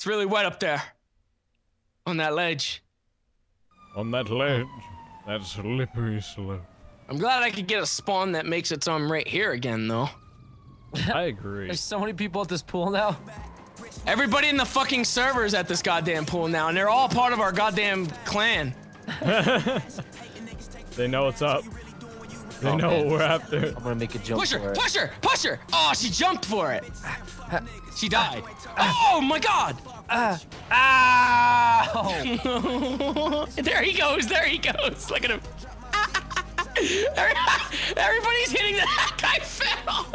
It's really wet up there. On that ledge. On that ledge, that slippery slope. I'm glad I could get a spawn that makes its arm right here again, though. I agree. There's so many people at this pool now. Everybody in the fucking server is at this goddamn pool now, and they're all part of our goddamn clan. they know what's up. They Oh, know man. what we're after. I'm gonna make a jump Push for her! it. Push her! Push her! Oh, she jumped for it. She died. Ah. Oh my god! Ah. Ow! there he goes. There he goes. Look at him. Everybody's hitting the that guy fell.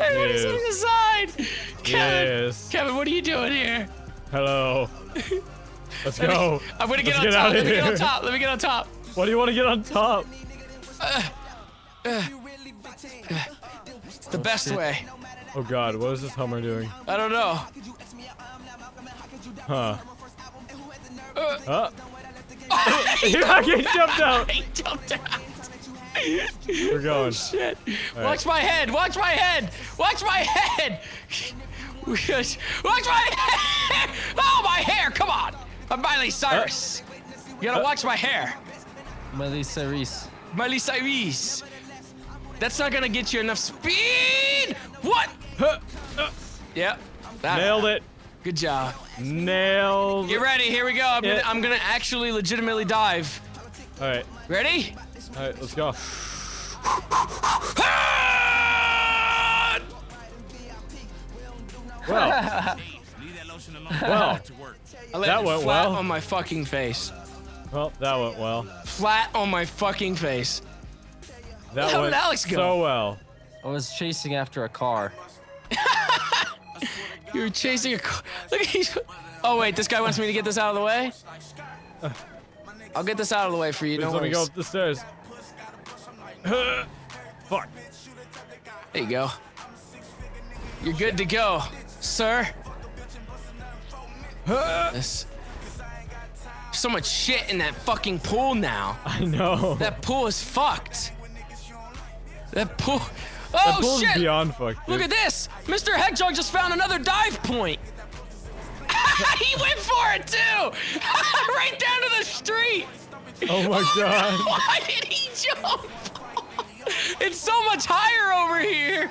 Everybody's Yes. hitting the side. Kevin, Yes. Kevin, what are you doing here? Hello. Let's Let me- go. I'm gonna get Let's on get top. outta Let me get on top. Let me get on top. What do you want to get on top? It's the best way. Oh God, what is this Hummer doing? I don't know. Huh? Uh, Huh? I get jumped out. he jumped out. We're going. Shit. All Watch my head. Watch my head. Watch my head. Watch my hair. Oh, my hair. Come on. I'm Miley Cyrus. You gotta Uh. watch my hair. Miley Cyrus. Miley Cyrus. That's not gonna get you enough speed. What? Huh. Uh, Yep. That- Nailed it. Good job. Nailed. Get ready. Here we go. I'm gonna, I'm gonna actually legitimately dive. All right. Ready? All right. Let's go. Well. well. That went well. on my fucking face. Well, that went well. Flat on my fucking face. That How did went Alex go? so well. I was chasing after a car. You were chasing a car. Look at you. Oh wait, this guy wants me to get this out of the way. I'll get this out of the way for you. Please Don't let me go up the stairs. Fuck. There you go. You're good to go, sir. This. So much shit in that fucking pool now. I know. That pool is fucked. That pool. That Oh pool's shit! beyond fucked. Look at this! Mr. Hedgehog just found another dive point! he went for it too! right down to the street! Oh my god. Why did he jump? it's so much higher over here!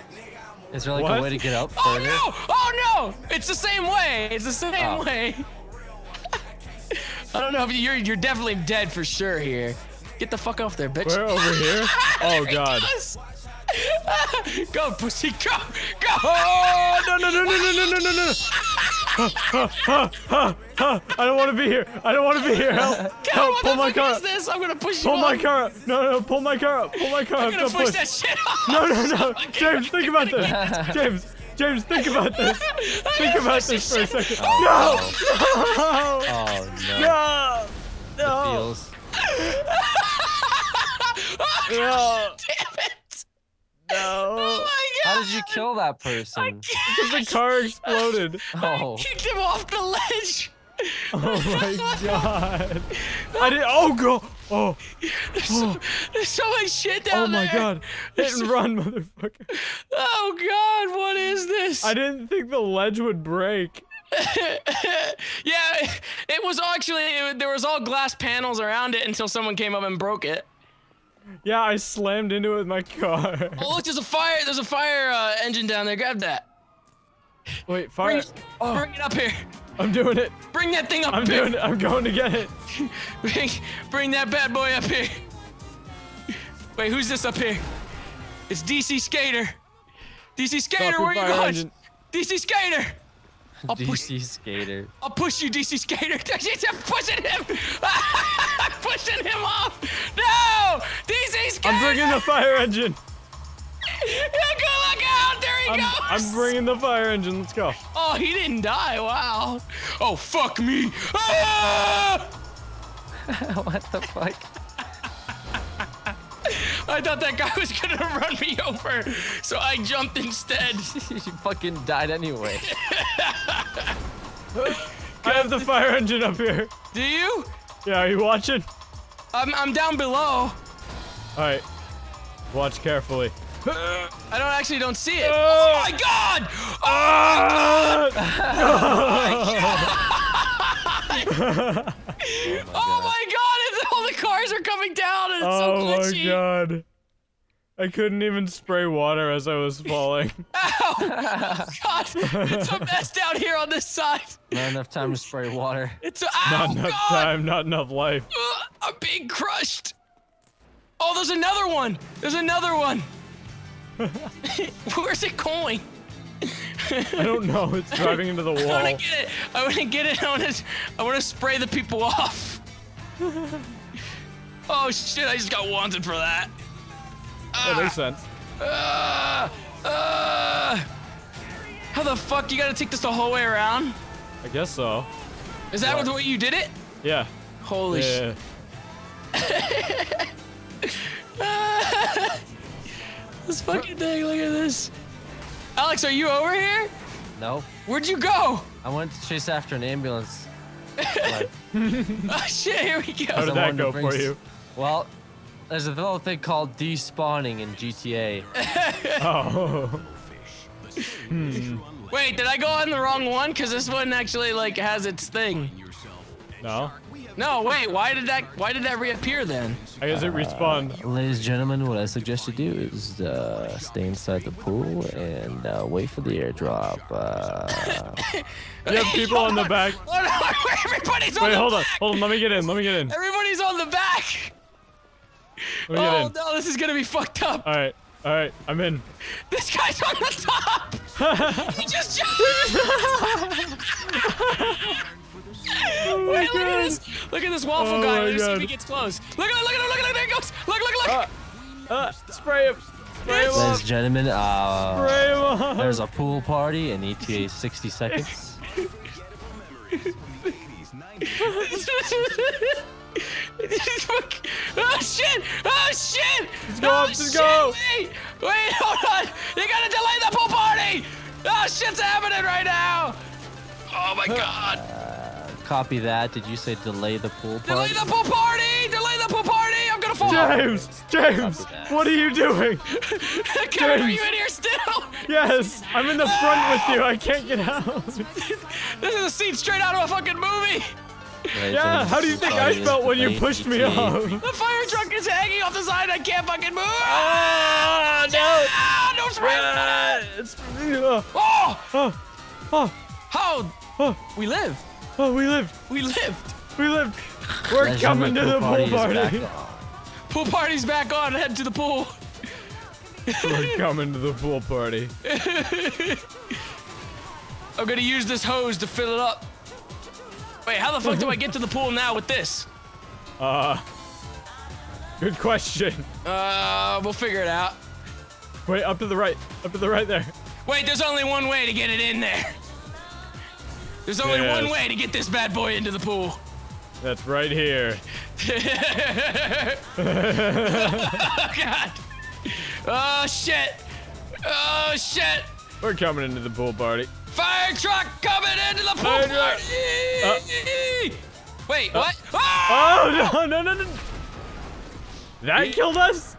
Is there like What? a way to get up Oh further? no! Oh no! It's the same way! It's the same Oh. way! I don't know if you're you're definitely dead for sure here. Get the fuck off there, bitch. We're over here. Oh he god. goes. go, pussy, go! Go! Oh no no no no no no no no. I don't want to be here. I don't want to be here. Help! God, Help! what Pull the my fuck car. is this? I'm gonna push you Pull my car up. No no no! Pull my car up. Pull my car I'm up. gonna Don't push push. that shit off. No no no! James, think about this. James, James, think about this. Think about this this for a shit. second. Oh, no! No! Oh no. No! The No! feels. No! Damn it! No! Oh my god! How did you kill that person? Because the car exploded. Oh. Kicked him off the ledge. Oh my god. I did. Oh god. Oh. There's so, there's so much shit down there. Oh my there. god. Hit and run, motherfucker. Oh god, what is this? I didn't think the ledge would break. yeah, it was actually it, there was all glass panels around it until someone came up and broke it. Yeah, I slammed into it with my car. Oh look, there's a fire. There's a fire uh, engine down there. Grab that. Wait, fire. Bring, bring it up here. I'm doing it. Bring that thing up I'm here. doing it. I'm going to get it. Bring, bring that bad boy up here. Wait, who's this up here? It's DC Skater. DC Skater, your where you going? engine. DC Skater. I'll push. DC skater. I'll push you, DC Skater. I'm pushing him. I'm pushing him off. No, DC Skater. I'm bringing the fire engine. I'm, goes. I'm bringing the fire engine. Let's go. Oh, he didn't die. Wow. Oh, fuck me. Ah! what the fuck? I thought that guy was gonna run me over, so I jumped instead. you fucking died anyway. I have the fire engine up here. Do you? Yeah, are you watching? I'm, I'm down below. All right. Watch carefully. I don't actually don't see it. Oh! Oh my god! Ah! Oh my god, it's, all the cars are coming down and it's so glitchy. oh my god. I couldn't even spray water as I was falling. Ow! God, it's a mess down here on this side. Not enough time to spray water. It's a, ow, not enough God! time, not enough life. Ugh, I'm being crushed. Oh, there's another one. There's another one. Where's it going? I don't know. It's driving into the wall. I want to get it. I want to get it. I want to. I want to spray the people off. oh shit! I just got wanted for that. That makes sense. Uh, uh, how the fuck you gotta take this the whole way around? I guess so. Is that the way you did it? Yeah. Holy shit. Yeah. This fucking thing, look at this. Alex, are you over here? No. Where'd you go? I went to chase after an ambulance. Like, Oh shit, here we go. How did that go to for you? well, there's a little thing called despawning in GTA. Oh. Hmm. Wait, did I go on the wrong one? Cause this one actually like has its thing. No. No, wait, why did that why did that reappear then? I guess it respawned. Ladies and gentlemen, what I suggest you do is uh, stay inside the pool and uh, wait for the airdrop. Uh, You have people on the back. Oh no, everybody's on Wait, the hold on. Hold on. Let me get in. Let me get in. Everybody's on the back! me get Oh in. no, this is gonna be fucked up. All right. All right. I'm in. This guy's on the top! he just jumped! Look at this waffle Oh guy. my Let me see if he gets close. Look at him, look at him, look at him, there he goes! Look, look, look! Uh, uh, spray him. Spray him ladies and gentlemen, uh, Spray him there's a pool party in ETA 60 seconds. oh shit! Oh shit! go oh, up, just shit. go. Wait! Wait, hold on! You gotta delay the pool party! Oh shit's happening right now! Oh my god! Copy that. Did you say delay the pool party? Delay party? the pool party! Delay the pool party! I'm gonna fall! James. James. What are you doing? Kevin, are you in here still? Yes. I'm in the front with you. I can't get out. This is a scene straight out of a fucking movie! Ladies Yeah. and How do you think I felt when you pushed me GTA. off? The fire truck is hanging off the side. I can't fucking move. Ah, no. Ah, don't spray. Ah, it's, uh, Oh, oh, oh, how oh, we live. Oh, we lived. We lived. We lived. We're Ladies coming to the pool is party. Pool party's back on. Head to the pool. We're coming to the pool party. I'm gonna use this hose to fill it up. Wait, how the fuck do I get to the pool now with this? Uh, good question. Uh, we'll figure it out. Wait, up to the right. Up to the right there. Wait, there's only one way to get it in there. There's only Yes. one way to get this bad boy into the pool. That's right here. oh god. Oh shit. Oh shit. We're coming into the pool party. Fire truck coming into the pool Fire truck. party. Wait, what? Ah! Oh no no no no! That killed us.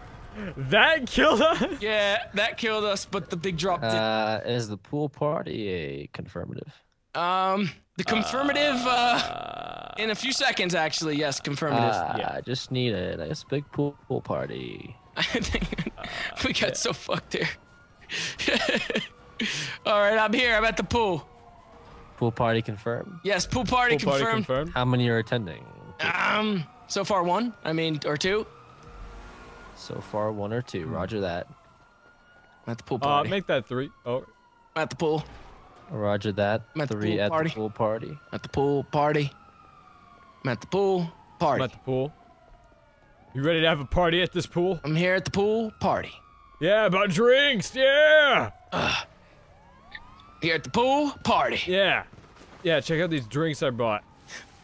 That killed us. Yeah, that killed us, but the big drop did. Uh, is the pool party a confirmative? Um, the confirmative, uh, in a few seconds, actually, yes, confirmative. Uh, yeah. I just need it. a nice big pool, pool party. I think we got so fucked here. All right, I'm here. I'm at the pool. Pool party confirmed. Yes, pool party Pool party confirmed. confirmed. How many are attending? Um, so far one. I mean, or two. So far, one or two. Roger that. I'm at the pool Uh, party. make that three. Oh, I'm at the pool. Roger that. I'm at the Three pool at party. the pool party. At the pool party. I'm at the pool I'm party. at the pool. You ready to have a party at this pool? I'm here at the pool party. Yeah, about drinks. Yeah. Here at the pool party. Yeah. Yeah. Check out these drinks I bought.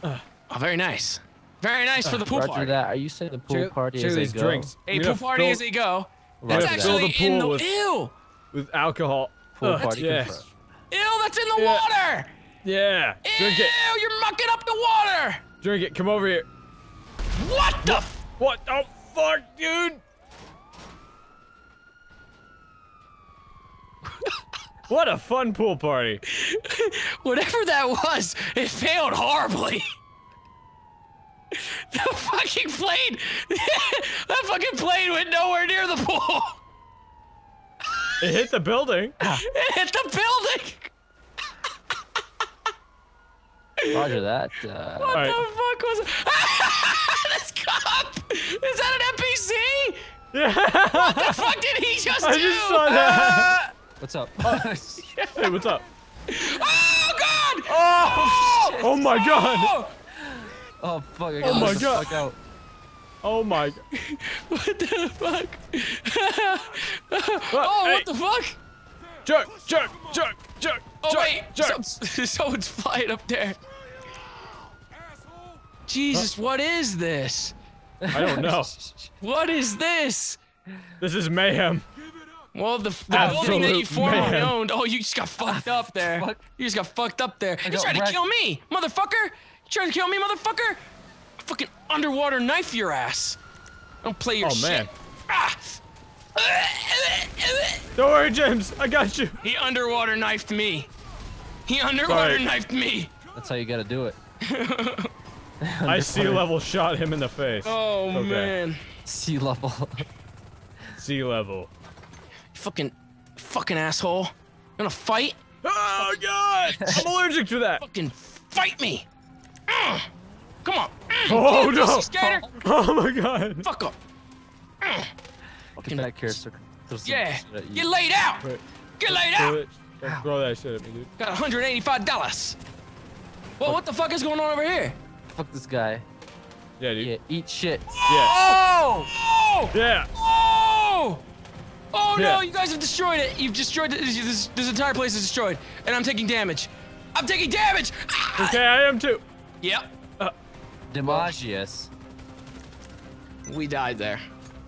Oh, very nice. Very nice for the pool Roger party. that. Are you saying the pool Check, out- party check out is these a go? drinks. A We're pool party fill as a go. Roger That's that. fill the actually in pool the with- ew. with alcohol. Pool Ugh, party yeah. That's in the Yeah. water. Yeah. Drink Ew, it. you're mucking up the water. Drink it. Come over here. What the? F- What the fuck, dude? what a fun pool party. Whatever that was, it failed horribly. The fucking plane. that fucking plane went nowhere near the pool. It hit the building. It hit the building. Roger that. Uh, What Alright. the fuck was this cop? Is that an NPC? Yeah. The fuck did he just I do? just saw that. what's up? Hey, what's up? Oh god! Oh, oh my god. Oh! oh fuck! I Oh gotta my let the God. fuck out. Oh my. What the fuck? Oh, Hey, what the fuck? Jerk, jerk, jerk, jerk, Oh jerk, wait, jerk. some, someone's flying up there. Jesus, what is this? I don't know. What is this? This is mayhem. Well, the, the building that you Absolute formerly mayhem. owned. Oh, you just got fucked up there. fuck? You just got fucked up there. You got tried to kill me, motherfucker. You tried to kill me, motherfucker. I fucking underwater knife your ass. Don't play your Oh, shit. man. Ah. Don't worry, James. I got you. He underwater knifed me. He underwater Sorry. knifed me. That's how you gotta do it. I sea level shot him in the face. Oh Okay. man. Sea level. Sea level. Fucking, fucking asshole. You wanna fight? Oh god! I'm allergic to that. Fucking fight me. Mm. Come on. Mm. Oh You no! pussy skater. Oh my god! Fuck up. Get back here, so Yeah. shit you. Get laid out. Wait, Get laid throw out. it- throw that shit at me, dude. Got $185. Well, what the fuck is going on over here? Fuck this guy. Yeah, dude. Yeah, eat shit. Yeah. Oh! Oh! Yeah. Oh! Oh no, Yeah. you guys have destroyed it. You've destroyed it. This, this, this entire place is destroyed. And I'm taking damage. I'm taking damage! Ah! Okay, I am too. Yep. Demagius. We died there.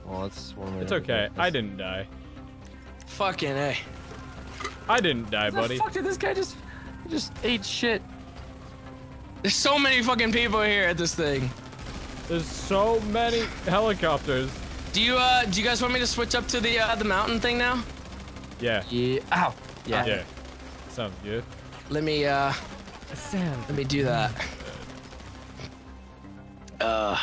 Well, that's one way. It's okay. I didn't die. Fucking A. I didn't die, The buddy. fuck did this guy just just ate shit? There's so many fucking people here at this thing. There's so many helicopters. Do you uh do you guys want me to switch up to the uh, the mountain thing now? Yeah. Yeah. Ow. Yeah. Yeah. Sounds good. Let me uh Sounds let me do that. Uh